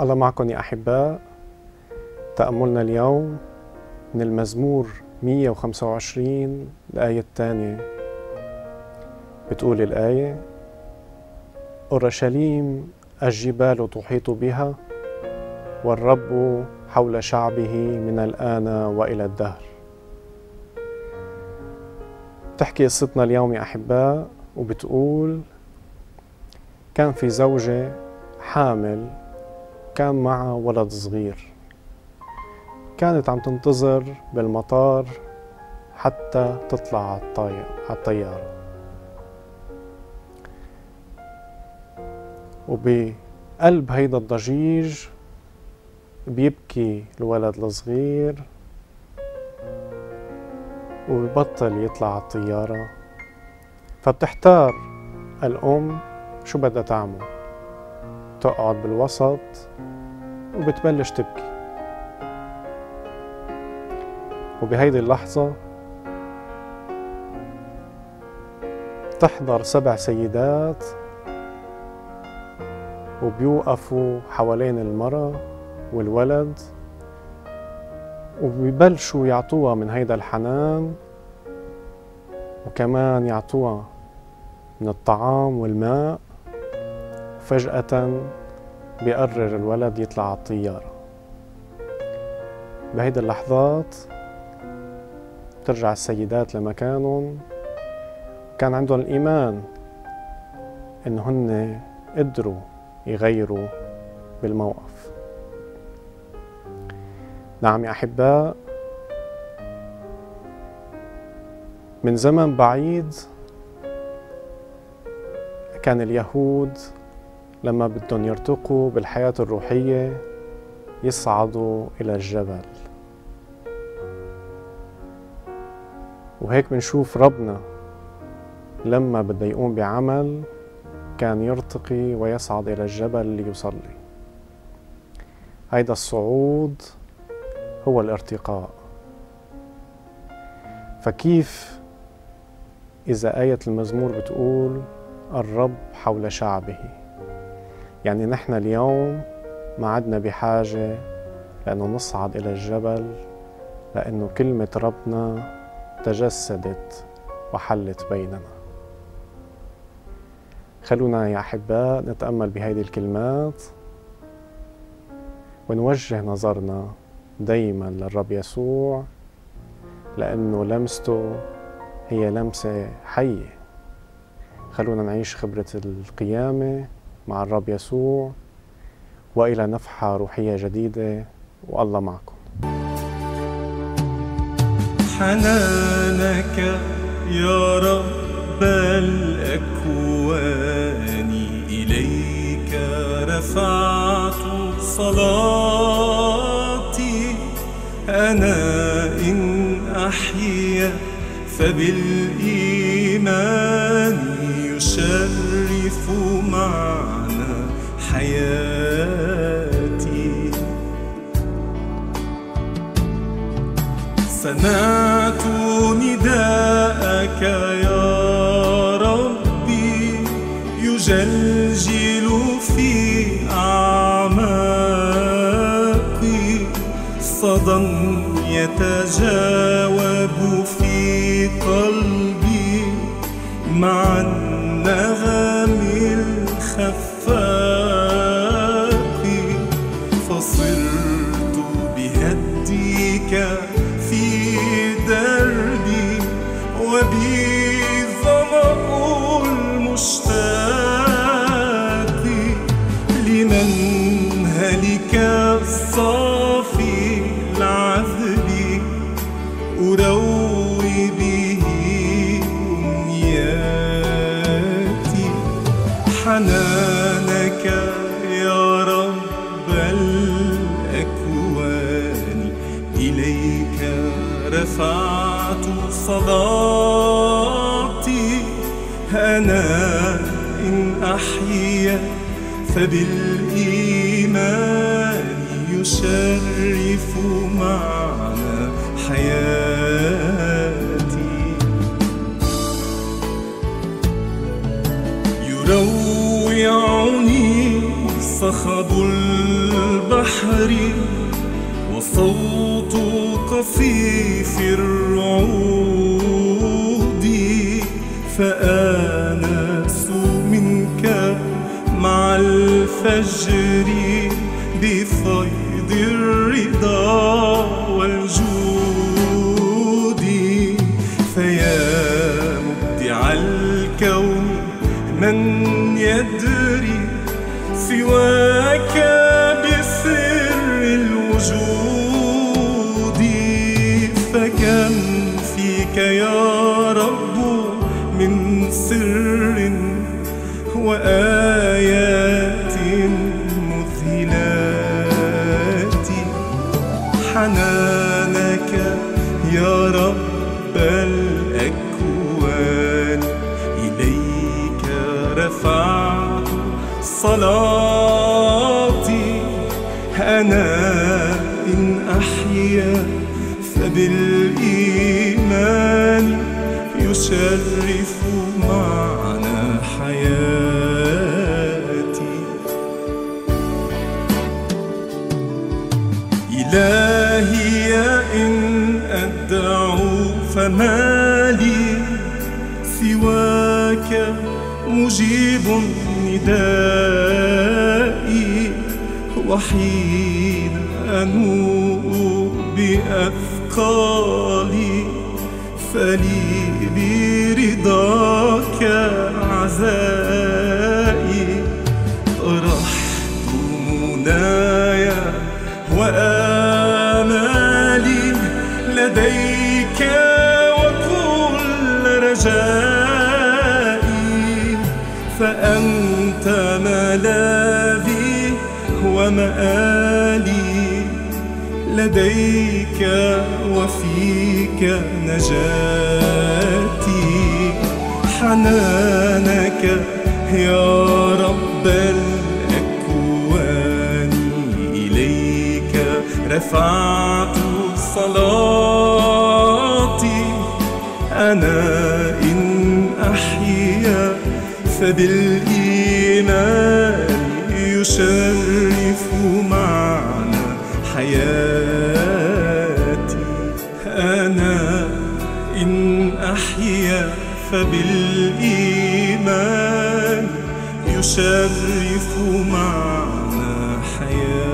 الله معكم يا أحباء. تأملنا اليوم من المزمور 125 الآية الثانية. بتقول الآية أورشليم الجبال تحيط بها والرب حول شعبه من الآن وإلى الدهر. تحكي قصتنا اليوم يا أحباء وبتقول كان في زوجة حامل كان معها ولد صغير. كانت عم تنتظر بالمطار حتى تطلع على الطيارة. وبقلب هيدا الضجيج بيبكي الولد الصغير وببطل يطلع على الطيارة. فبتحتار الأم شو بدها تعمل. تقعد بالوسط وبتبلش تبكي. وبهيدي اللحظة تحضر سبع سيدات وبيوقفوا حوالين المرأة والولد وبيبلشوا يعطوها من هيدا الحنان وكمان يعطوها من الطعام والماء. فجأة بيقرر الولد يطلع على الطيارة. بهيدي اللحظات ترجع السيدات لمكانهم. كان عندهم الإيمان إنه هن قدروا يغيروا بالموقف. نعم يا أحباء من زمن بعيد كان اليهود لما بدهم يرتقوا بالحياة الروحية يصعدوا إلى الجبل. وهيك بنشوف ربنا لما بده يقوم بعمل كان يرتقي ويصعد إلى الجبل ليصلي. هيدا الصعود هو الارتقاء. فكيف إذا آية المزمور بتقول الرب حول شعبه؟ يعني نحن اليوم ما عدنا بحاجة لأنه نصعد إلى الجبل لأنه كلمة ربنا تجسدت وحلت بيننا. خلونا يا أحباء نتأمل بهذه الكلمات ونوجه نظرنا دايما للرب يسوع لأنه لمسته هي لمسة حية. خلونا نعيش خبرة القيامة مع الرب يسوع وإلى نفحة روحية جديدة والله معكم. حنانك يا رب الأكوان إليك رفعت صلاتي. أنا إن أحيا فبالإيمان يشرف يا ربي يجلجل في أعماقي. صدى يتجاوب في قلبي مع النغم الخفاق. هلك الصافي العذب أروي به أمنياتي حنانك يا رب الأكوان إليك رفعت صلاتي أنا إن أحيا فبالإيمان يشرف معنى حياتي. يروعني وصخب البحر وصوت قفيف الفجر بفيض الرضا والجود. فيا مبدع الكون من يدري سواك بسر الوجود. فكم فيك يا رب من سر وآيات صلاتي أنا إن أحيا فبالإيمان يشرف معنى حياتي. إلهي إن أدعو فما لي سواك مجيب ندائي وحين أنوء بأثقالي فلي برضاك عزائي طرحت منايا وآمالي لديك وكل رجائي ملاذي ومآلي لديك وفيك نجاتي. حنانك يا رب الأكوان. إليك رفعت صلاتي. أنا إن أحيا فبالإيمان يشرف معنى حياتي. أنا إن أحيا فبالإيمان يشرف معنى حياتي.